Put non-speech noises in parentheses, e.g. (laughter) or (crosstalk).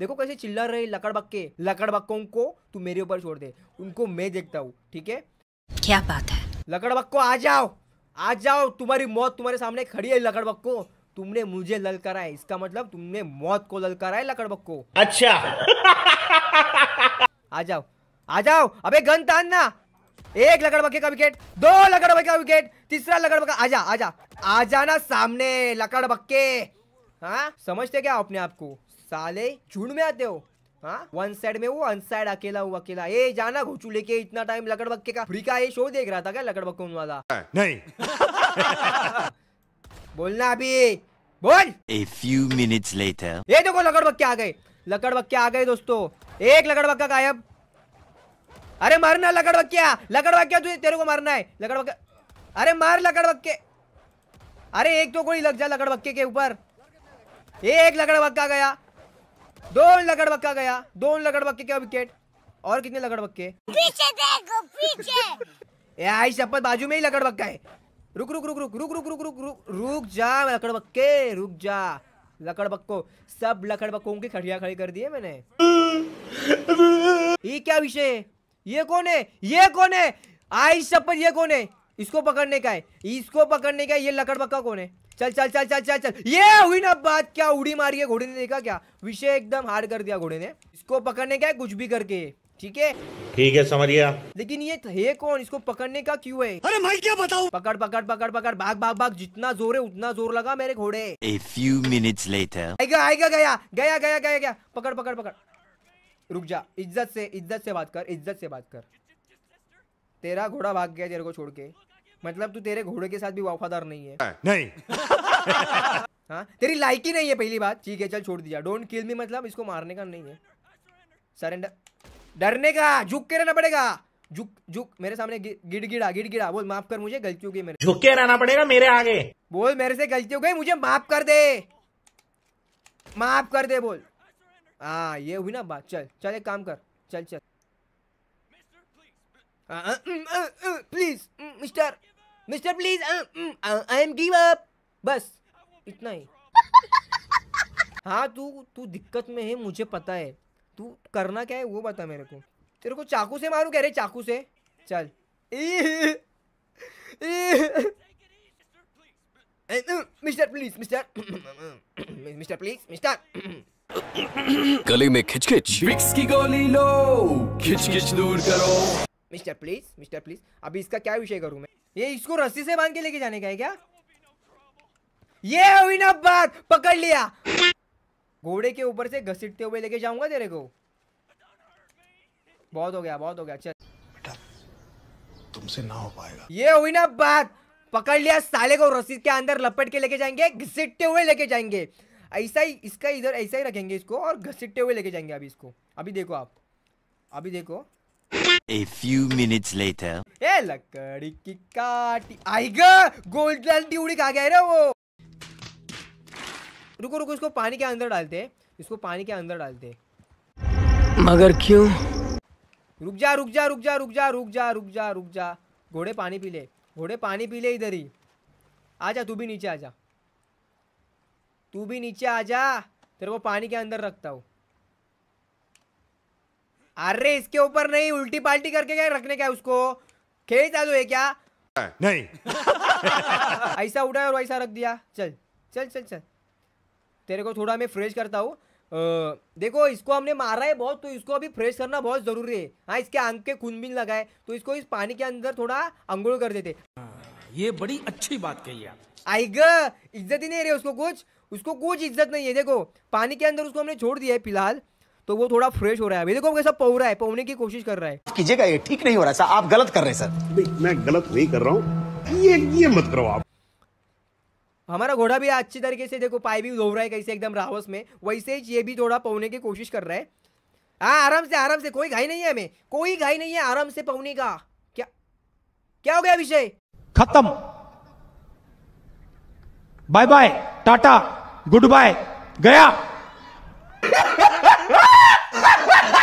देखो कैसे चिल्ला रहे लकड़ बक्के लकड़ को तू मेरे ऊपर छोड़ दे। उनको मैं देखता हूँ ठीक है? क्या बात है? लकड़ बक्को आ जाओ आ जाओ तुम्हारी मौत तुम्हारे सामने खड़ी है लकड़ बक्को तुमने मुझे ललकारा है इसका मतलब तुमने मौत को ललकारा है लकड़ बक्को अच्छा। (laughs) आ जाओ आ जाओ अबे गन तानना एक लकड़बक्के का विकेट दो लकड़बक्के का विकेट तीसरा लकड़ बक्का आजा आजा आ जाना सामने लकड़बक्के। हाँ समझते क्या अपने आप को? साले झुंड में आते हो? हाँ? वन साइड में वो वन साइड अकेला हूँ अकेला। ए जाना घोचू लेके इतना टाइम लकड़ बक्के का। फ्री का ये शो देख रहा था क्या लकड़ बक्कों वाला? नहीं। (laughs) बोलना अभी। बोल। A few minutes later. ये देखो लकड़ बक्के आ गए। लकड़ बक्के आ गए दोस्तों। एक लकड़ बक्का गायब। अरे मारना लकड़ बक्किया लकड़ बक्किया तुझे तेरे को मारना है। लकड़ बक्का अरे मार लकड़ बक्के अरे एक तो कोई लग जा लकड़ बक्के के ऊपर। एक लकड़ बक्का गया। दो लकड़ बक्का गया दो लकड़ बक्के का विकेट और कितने लकड़ बक्के पीछे देखो पीछे। (laughs) आई शपथ बाजू में ही लकड़ बक्का है। रुक रुक रुक रुक रुक रुक रुक रुक रुक रुक जा लकड़ बक्के रुक जा। लकड़ बक्को सब लकड़ बक्कों की खड़िया खड़ी कर दी है मैंने। ये क्या विषय है? ये कौन है? ये कौन है? आई शपथ ये कौन है? इसको पकड़ने का है। इसको पकड़ने का है ये लकड़ बक्का कौन है? चल चल चल चल चल चल। ये हुई ना बात क्या उड़ी मारी है घोड़े ने देखा क्या? विषय एकदम हार्ड कर दिया घोड़े ने। इसको पकड़ने का है कुछ भी करके ठीक है? ठीक है समझ गया। लेकिन ये है कौन? इसको पकड़ने का क्यों है? अरे मैं क्या बताऊँ? पकड़ पकड़ पकड़ पकड़ भाग भाग भाग जितना ज़ोर है उतना ज़ोर लगा मेरे घोड़े। A few minutes later. आएगा आएगा गया गया गया गया गया। पकड़ पकड़ पकड़। रुक जा इज़्ज़त से इज़्ज़त से बात कर इज़्ज़त से बात कर। तेरा घोड़ा भाग गया तेरे को छोड़ के। मतलब तू तेरे घोड़े के साथ भी वफादार नहीं है। (laughs) नहीं। (laughs) हाँ? तेरी लायकी नहीं है पहली बात। ठीक है चल छोड़ दिया। डोंट किल मी मतलब इसको मारने का नहीं है। सरेंडर डरने का! झुक के रहना पड़ेगा। झुक झुक। मेरे सामने गि- गिड़गिड़ा गिड़गिड़ा। बोल माफ़ कर मुझे गलती हो गई मेरे झुक के रहना पड़ेगा मेरे आगे। बोल मेरे से गलती हो गई मुझे माफ़ कर दे। माफ़ कर दे बोल। हाँ ये हुई ना बात। चल चल एक काम कर। चल चल। Please mister mister please I am give up बस इतना ही। हाँ तू तू दिक्कत में है मुझे पता है। तू करना क्या है वो बता मेरे को। तेरे को चाकू से मारू कह रहे चाकू से? चल। Mister please mister. Mister please mister. गले में खिचखिच। विक्स की गोली लो। खिचखिच दूर करो। मिस्टर प्लीज़ मिस्टर प्लीज़ अभी इसका क्या विषय करूँ मैं? ये इसको रस्सी से बाँध के लेके जाने का है क्या? ये हुई ना बात पकड़ लिया। घोड़े के ऊपर से घसीटते हुए लेके जाऊँगा तेरे को। बहुत हो गया बहुत हो गया चल तुमसे ना हो पाएगा। ये हुई ना बात पकड़ लिया साले को रस्सी के अंदर लपेट के लेके जाएँगे घसीटते हुए लेके जाएँगे। ऐसा ही इसका इधर ऐसा ही रखेंगे इसको और घसीटते हुए लेके जाएँगे अभी इसको। अभी देखो आप अभी देखो। A few minutes later. ए लकड़ी की काटी आएगा गोल्डन ट्यूड़ी खा गया रे वो। रुको रुको इसको पानी के अंदर डालते हैं। इसको पानी के अंदर डालते हैं। मगर क्यों? रुक जा रुक जा रुक जा रुक जा रुक जा रुक जा रुक जा। घोड़े पानी पी ले। घोड़े पानी पी ले इधर ही। आजा तू भी नीचे आजा तू भी नीचे आजा तेरे को पानी के अंदर रखता हूँ। अरे इसके ऊपर नहीं उल्टी पाल्टी करके क्या रखने का है उसको? खेल चालू है क्या? नहीं। (laughs) ऐसा उठाया और वैसा रख दिया। चल चल चल चल। तेरे को थोड़ा मैं फ्रेश करता हूँ। देखो इसको हमने मारा है बहुत तो इसको अभी फ्रेश करना बहुत ज़रूरी है। हाँ इसके आँख के खून भी लगाए तो इसको इस पानी के अंदर थोड़ा अंगुल कर देते। ये बड़ी अच्छी बात कही आप। आई ग इज़्ज़त ही नहीं रही उसको कुछ। उसको कुछ इज़्ज़त नहीं है। देखो पानी के अंदर उसको हमने छोड़ दिया है फ़िलहाल। तो वो थोड़ा फ्रेश हो रहा है। अभी देखो कैसा पौ रहा है पौने की कोशिश कर रहा है। कीजिएगा ये ठीक नहीं हो रहा सर आप गलत कर रहे हैं सर। मैं गलत नहीं कर रहा हूँ। ये ये मत करो आप। हमारा घोड़ा भी अच्छी तरीके से देखो पाई भी धो रहा है कैसे एकदम रावस में। वैसे ही ये भी थोड़ा पौने की कोशिश कर रहा है। हाँ आराम से आराम से कोई घाई नहीं है हमें। कोई घाई नहीं है आराम से पौने का। क्या क्या हो गया विषय खत्म। Bye bye Tata good bye गया। ah! (laughs)